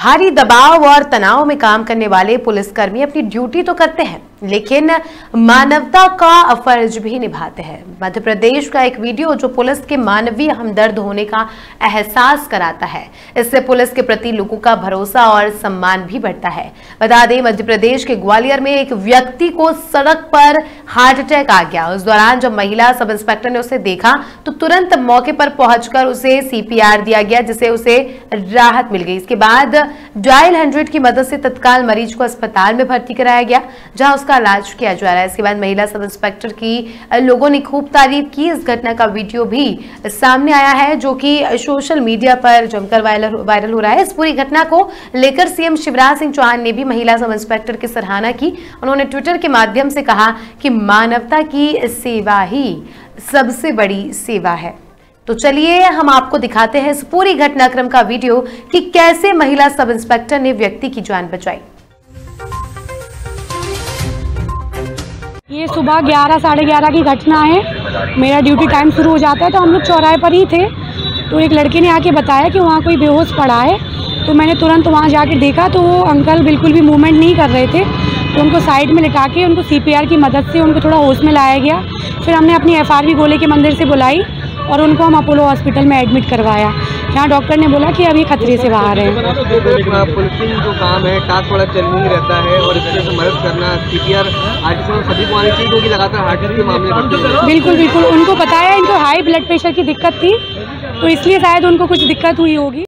भारी दबाव और तनाव में काम करने वाले पुलिसकर्मी अपनी ड्यूटी तो करते हैं। लेकिन मानवता का फ़र्ज़ भी निभाते हैं। मध्य प्रदेश का एक वीडियो जो पुलिस के मानवीय हमदर्द होने का एहसास कराता है। इससे पुलिस के प्रति लोगों का भरोसा और सम्मान भी बढ़ता है। बता दें मध्य प्रदेश के ग्वालियर में एक व्यक्ति को सड़क पर हार्ट अटैक आ गया। उस दौरान जब महिला सब इंस्पेक्टर ने उसे देखा तो तुरंत मौके पर पहुंचकर उसे सीपीआर दिया गया, जिसे उसे राहत मिल गई। इसके बाद डायल हंड्रेड की मदद से तत्काल मरीज़ को अस्पताल में भर्ती कराया गया, जहाँ उसका इलाज किया जा रहा है। इसके बाद महिला सब इंस्पेक्टर की लोगों ने खूब तारीफ़ की। इस घटना का वीडियो भी सामने आया है, जो कि सोशल मीडिया पर जमकर वायरल हो रहा है। इस पूरी घटना को लेकर सीएम शिवराज सिंह चौहान ने भी महिला सब इंस्पेक्टर की सराहना की। उन्होंने ट्विटर के माध्यम से कहा कि मानवता की सेवा ही सबसे बड़ी सेवा है। तो चलिए हम आपको दिखाते हैं इस पूरी घटनाक्रम का वीडियो कि कैसे महिला सब इंस्पेक्टर ने व्यक्ति की जान बचाई। ये सुबह ग्यारह, साढ़े ग्यारह की घटना है। मेरा ड्यूटी टाइम शुरू हो जाता है तो हम लोग चौराहे पर ही थे। तो एक लड़के ने आके बताया कि वहाँ कोई बेहोश पड़ा है। तो मैंने तुरंत वहाँ जाके देखा तो वो अंकल बिल्कुल भी मूवमेंट नहीं कर रहे थे। तो उनको साइड में लिटा के उनको सीपीआर की मदद से उनको थोड़ा होश में लाया गया। फिर हमने अपनी एफआरवी गोले के मंदिर से बुलाई। और उनको हम अपोलो हॉस्पिटल में एडमिट करवाया। यहाँ डॉक्टर ने बोला कि अभी खतरे से बाहर है। और मदद करना बिल्कुल बिल्कुल। उनको बताया इनको हाई ब्लड प्रेशर की दिक्कत थी तो इसलिए शायद उनको कुछ दिक्कत हुई होगी।